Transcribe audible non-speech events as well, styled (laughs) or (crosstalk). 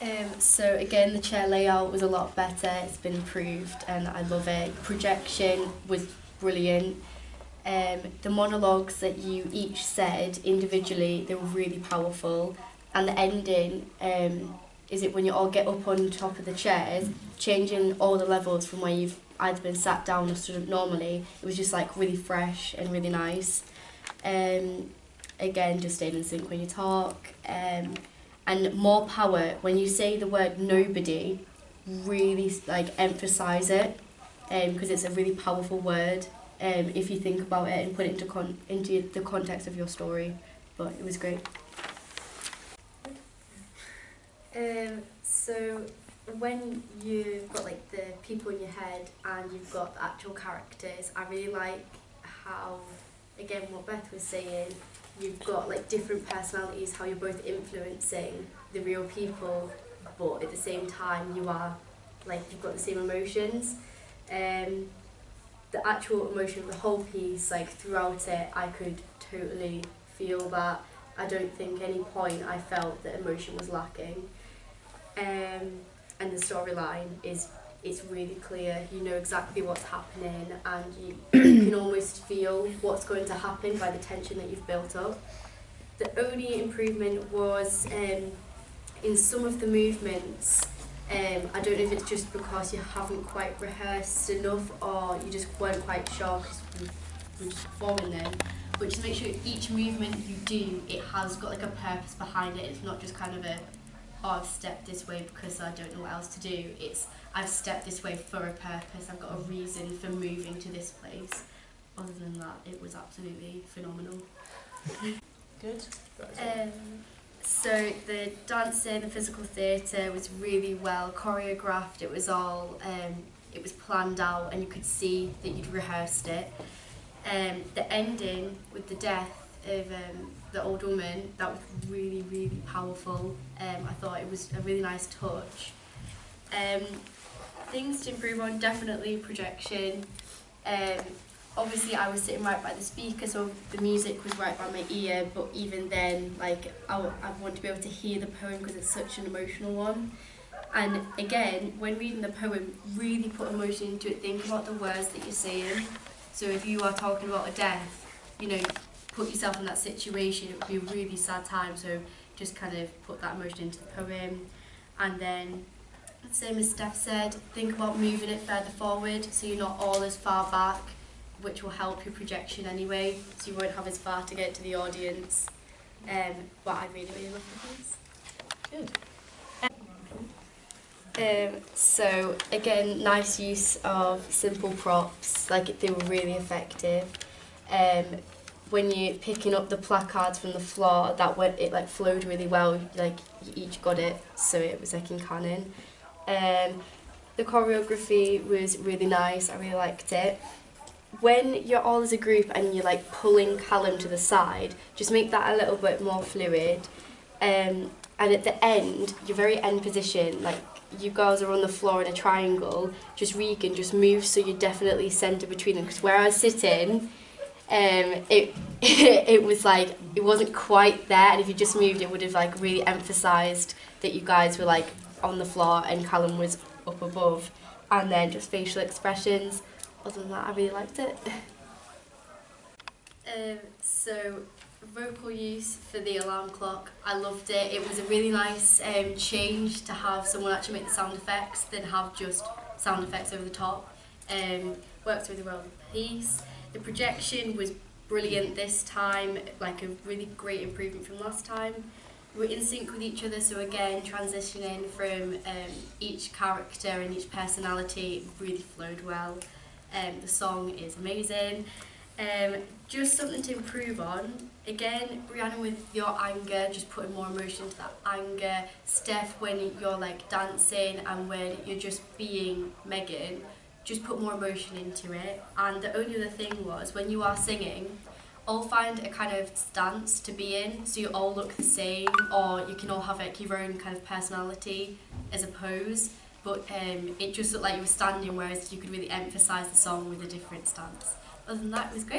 Um, so again, the chair layout was a lot better. It's been improved, and I love it. Projection was brilliant. Um, the monologues that you each said individually, they were really powerful. And the ending, um, is it when you all get up on top of the chairs, changing all the levels from where you've either been sat down or stood up normally. It was just like really fresh and really nice. Um, again, just staying in sync when you talk. Um, and more power. When you say the word nobody really like emphasize it because um, it's a really powerful word um, if you think about it and put it into con- into the context of your story. But it was great. Um, so when you've got like the people in your head and you've got the actual characters I really like how again what Beth was saying you've got like different personalities, how you're both influencing the real people, but at the same time you are like you've got the same emotions. Um, the actual emotion of the whole piece, like throughout it, I could totally feel that. I don't think any point I felt that emotion was lacking. Um, and the storyline is it's really clear. You know exactly what's happening, and you, (clears throat) you can almost feel what's going to happen by the tension that you've built up. The only improvement was um, in some of the movements. Um, I don't know if it's just because you haven't quite rehearsed enough, or you just weren't quite sure because we were just performing them. But just make sure each movement you do, it has got like a purpose behind it. It's not just kind of a, oh, I've stepped this way because I don't know what else to do. It's I've stepped this way for a purpose, I've got a reason for moving to this place. Other than that, it was absolutely phenomenal. Good. Um, so the dancing, the physical theatre was really well choreographed. It was all, um, it was planned out, and you could see that you'd rehearsed it. Um, the ending with the death of um, the old woman, that was really, really powerful. Um, I thought it was a really nice touch. Um, things to improve on, definitely projection. Um, obviously I was sitting right by the speaker, so the music was right by my ear, but even then, like, I, I want to be able to hear the poem because it's such an emotional one. And again, when reading the poem, really put emotion into it, think about the words that you're saying. So if you are talking about a death, you know, put yourself in that situation, it would be a really sad time, so just kind of put that emotion into the poem. And then same as Steph said, think about moving it further forward so you're not all as far back, which will help your projection anyway, so you won't have as far to get to the audience. Um, but I really, really love the piece. Good. Um, so again, nice use of simple props, like they were really effective. Um, when you're picking up the placards from the floor, that went, it like flowed really well. Like you each got it, so it was like in canon. Um, the choreography was really nice. I really liked it. When you're all as a group and you're like pulling Callum to the side, just make that a little bit more fluid. Um, and at the end, your very end position, like you girls are on the floor in a triangle, just Regan just moves so you're definitely centre between them. Because where I was sitting, um, it (laughs) it was like it wasn't quite there, and if you just moved, it would have like really emphasised that you guys were like on the floor and Callum was up above, and then just facial expressions. Other than that, I really liked it. (laughs) um, so vocal use for the alarm clock, I loved it. It was a really nice um, change to have someone actually make the sound effects than have just sound effects over the top. Um, worked really well with the piece. The projection was brilliant this time, like a really great improvement from last time. We're in sync with each other, so again, transitioning from um, each character and each personality really flowed well. Um, the song is amazing. Um, just something to improve on. Again, Brianna with your anger, just putting more emotion into that anger. Steph, when you're like dancing and when you're just being Megan, just put more emotion into it. And the only other thing was when you are singing, all find a kind of stance to be in, so you all look the same, or you can all have like your own kind of personality as a pose. But um, it just looked like you were standing, whereas you could really emphasise the song with a different stance. Other than that, it was great.